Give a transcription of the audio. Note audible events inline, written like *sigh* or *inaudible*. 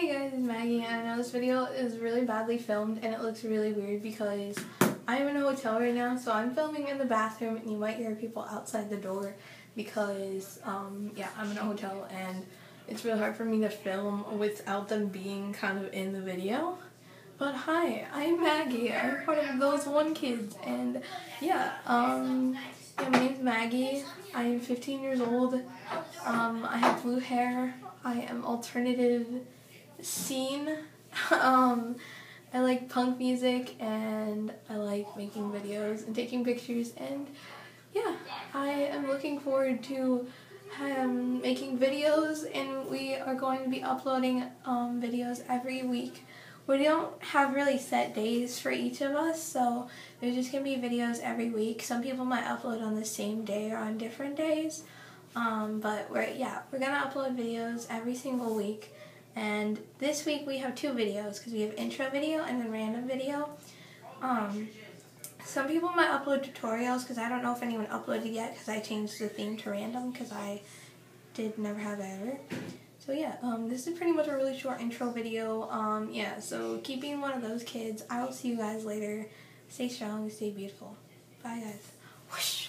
Hey guys, it's Maggie, and I know this video is really badly filmed and it looks really weird because I'm in a hotel right now, so I'm filming in the bathroom and you might hear people outside the door because, um, yeah, I'm in a hotel and it's really hard for me to film without them being kind of in the video. But hi, I'm Maggie, I'm part of those one kids, and yeah, um, yeah, my name's Maggie, I'm 15 years old, um, I have blue hair, I am alternative scene. *laughs* um, I like punk music and I like making videos and taking pictures and yeah, I am looking forward to um, making videos and we are going to be uploading um, videos every week. We don't have really set days for each of us, so there's just going to be videos every week. Some people might upload on the same day or on different days, um, but we're, yeah, we're going to upload videos every single week. And this week we have two videos because we have intro video and then random video. Um, some people might upload tutorials because I don't know if anyone uploaded yet because I changed the theme to random because I did never have ever. So yeah, um, this is pretty much a really short intro video. Um, yeah, so keep being one of those kids. I will see you guys later. Stay strong, stay beautiful. Bye guys.